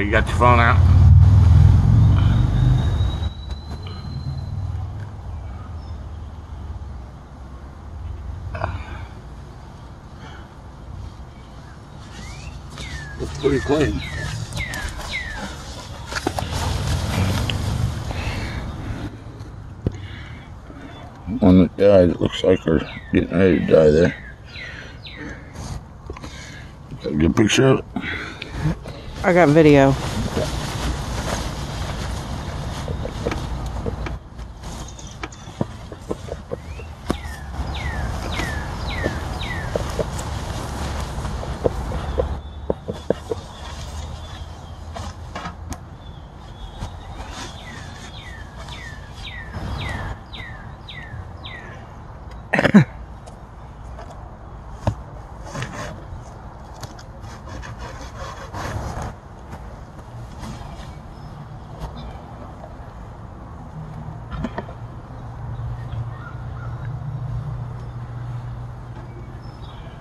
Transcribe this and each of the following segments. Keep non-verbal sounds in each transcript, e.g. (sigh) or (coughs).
You got your phone out? Looks pretty clean. One that died, it looks like they're getting ready to die there. Got a good picture of it. I got video.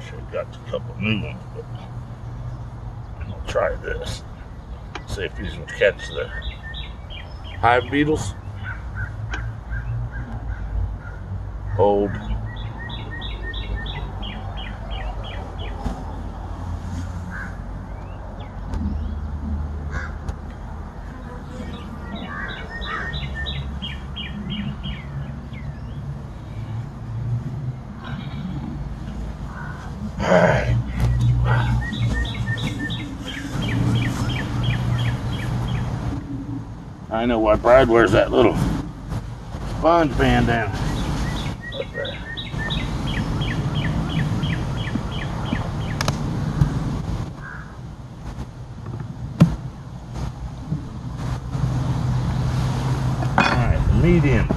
Should have got new ones, but I'll try this. See if these will catch the hive beetles. Hold. Alright. Why Brad wears that little sponge bandana. Alright, medium.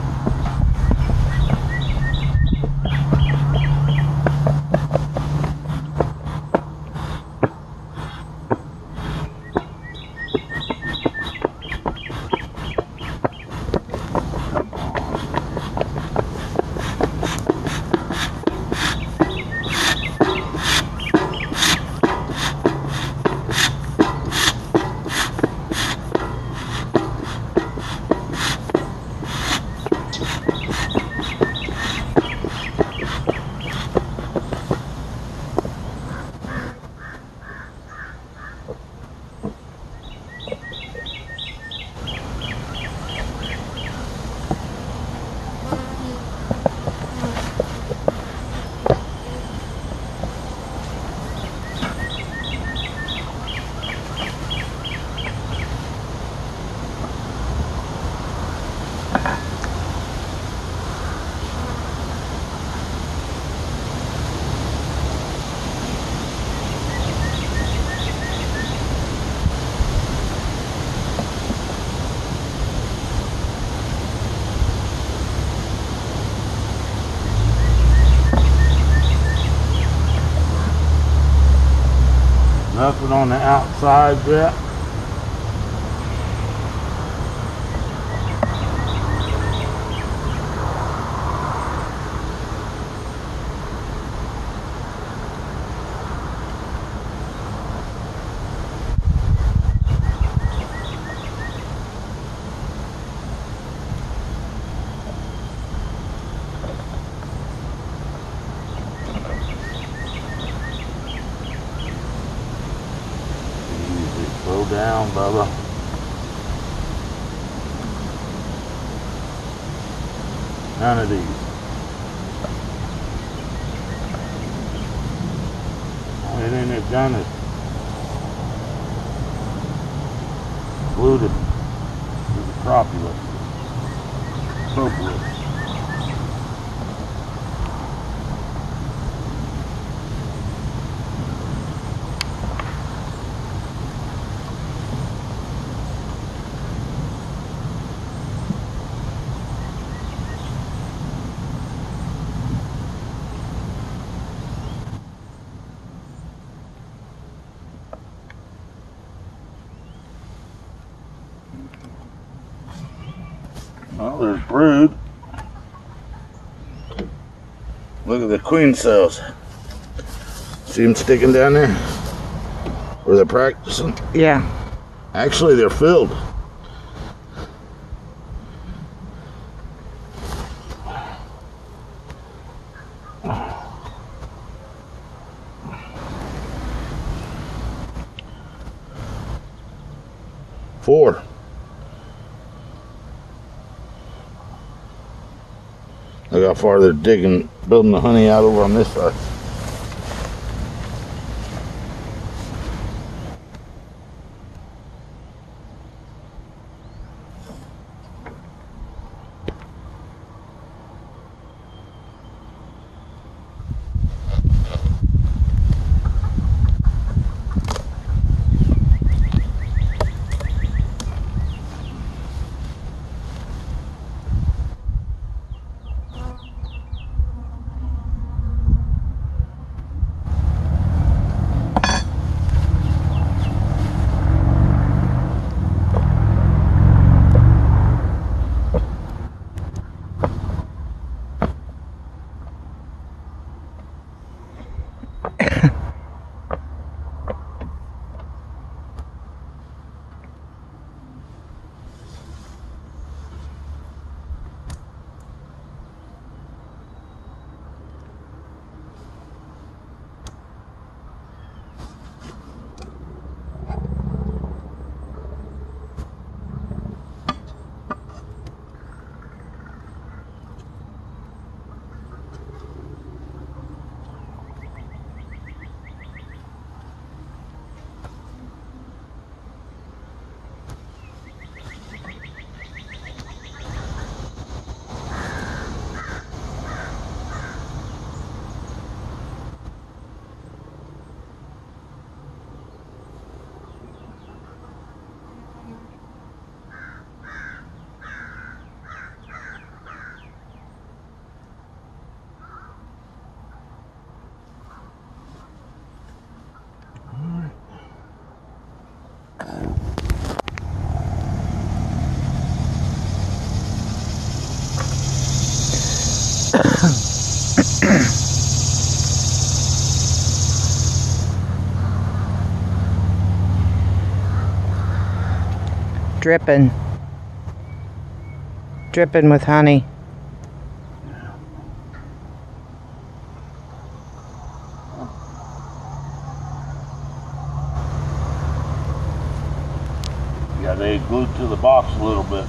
Nothing on the outside yet. Down, Bubba. None of these. Only thing they've done is glued it to the crappie list. Propolis. Well, there's brood. Look at the queen cells. See them sticking down there? Where they're practicing? Yeah. Actually, they're filled. Four. How far they're digging, building the honey out over on this side. Dripping. Dripping with honey. Yeah, they glued to the box a little bit.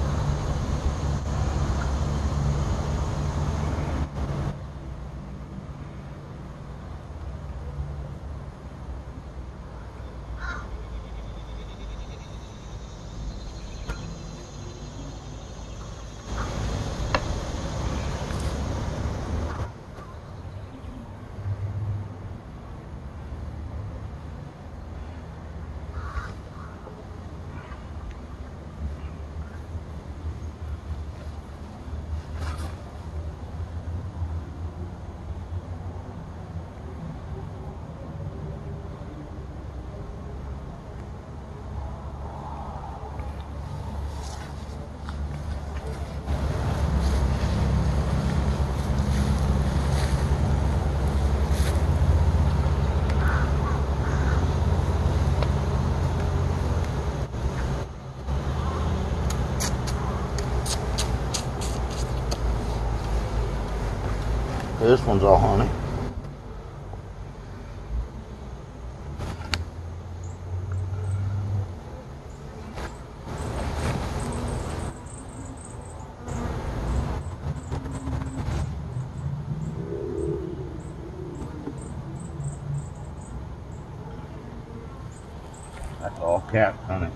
This one's all honey. That's all capped honey.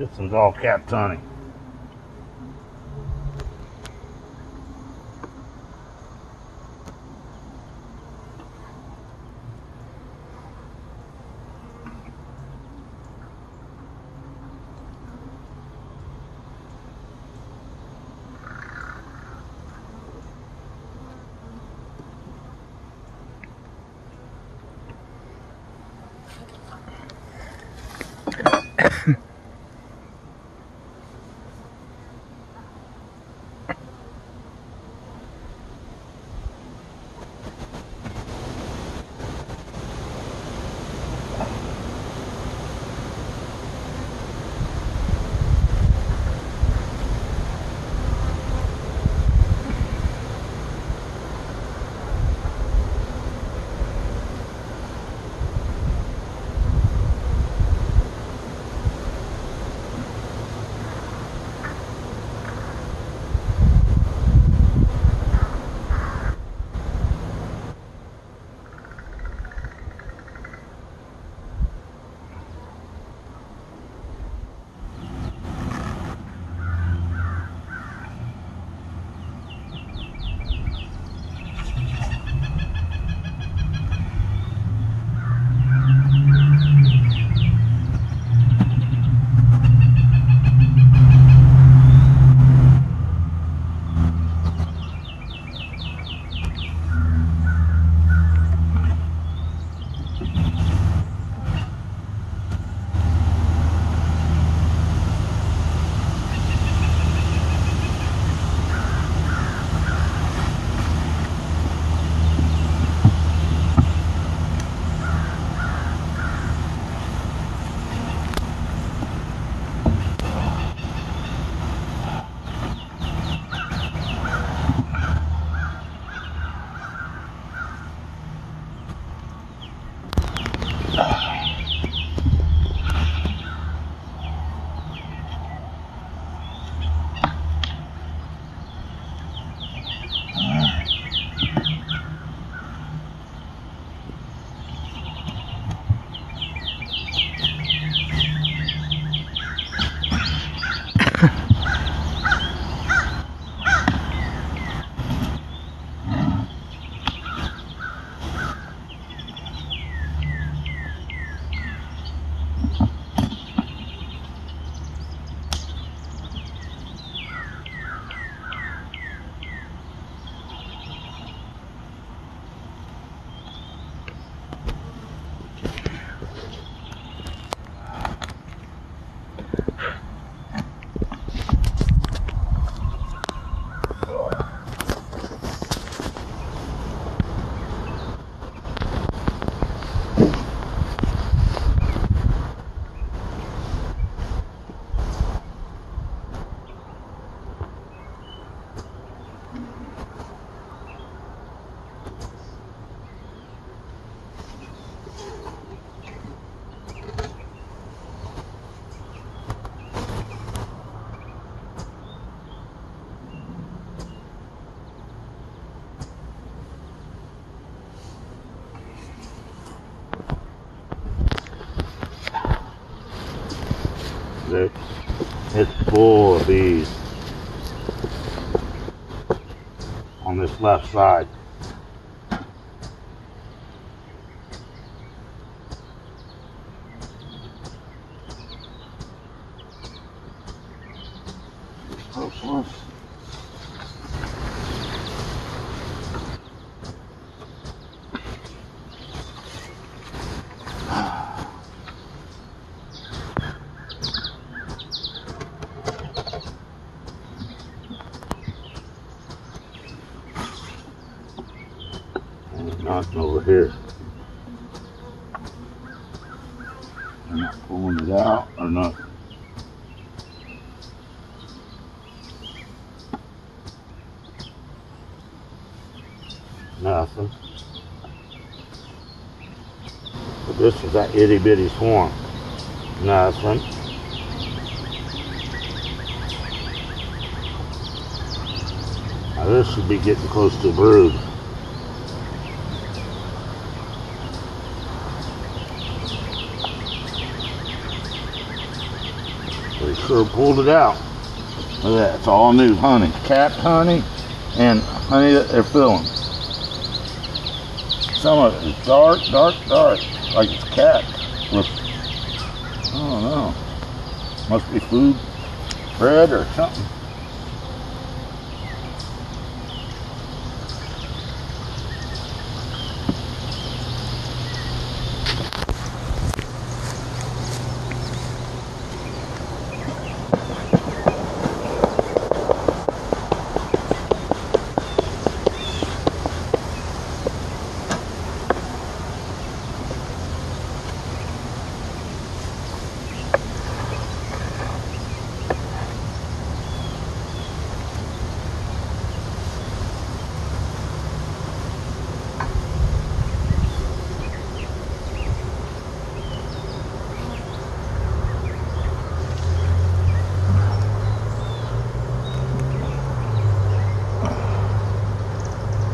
This one's all capped honey. (coughs) It's full of bees on this left side. And nothing over here. Not pulling it out or not. Nothing. But this is that itty bitty swarm. Nothing. Now this should be getting close to brood. Sure pulled it out. Look at that, it's all new honey. Capped honey and honey that they're filling. Some of it is dark, dark, dark, like it's capped with, I don't know, must be food, bread or something.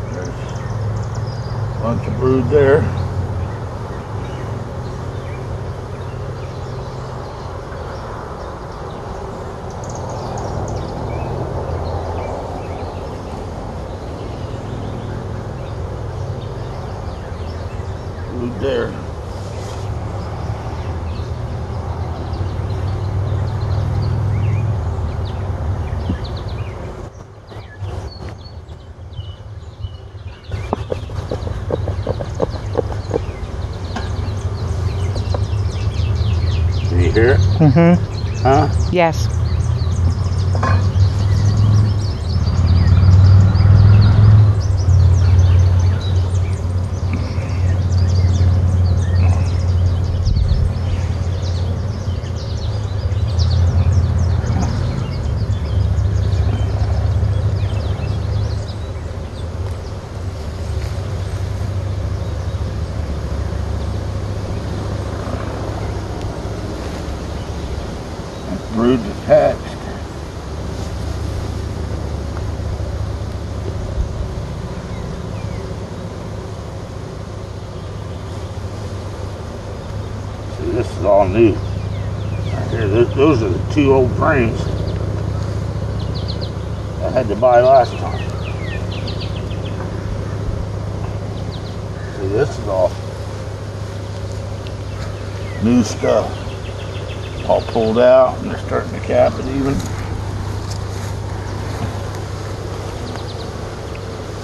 There's a brood there. There. Can you hear it? Mm-hmm. Huh? Yes. Brood detached. See, this is all new. Right here, those, those are the two old frames I had to buy last time. See, this is all new stuff all pulled out and they're starting to cap it even.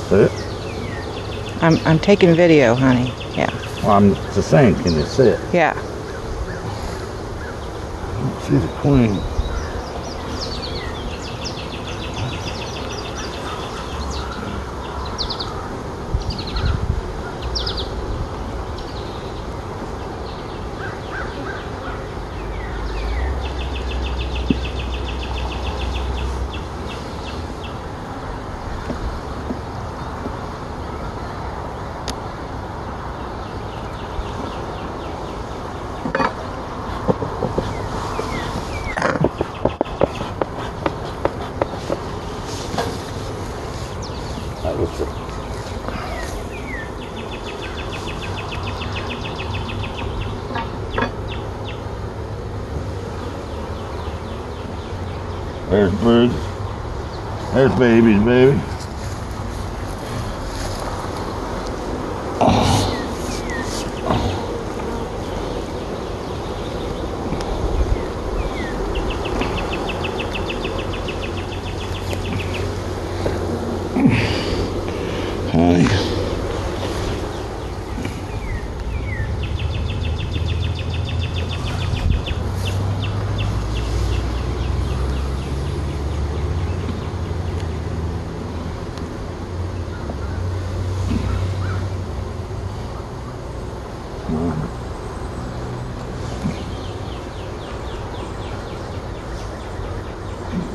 See? it? I'm I'm taking video, honey. Yeah. Well, I'm just saying, can you see it? Yeah. See the queen. There's. There's babies, baby. Honey.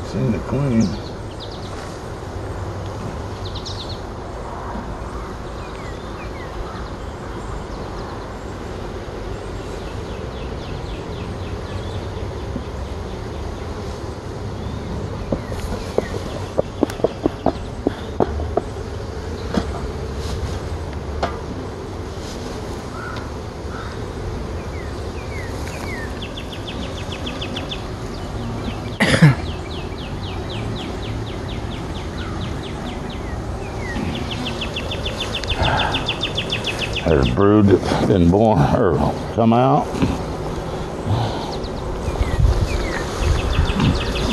Seen the queen. There's brood that's been born or come out.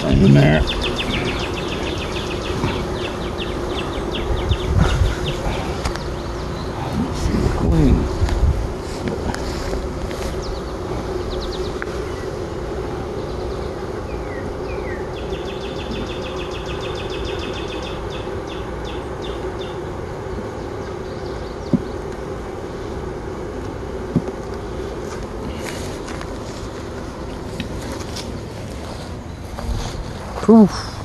In there. See the queen. Poof.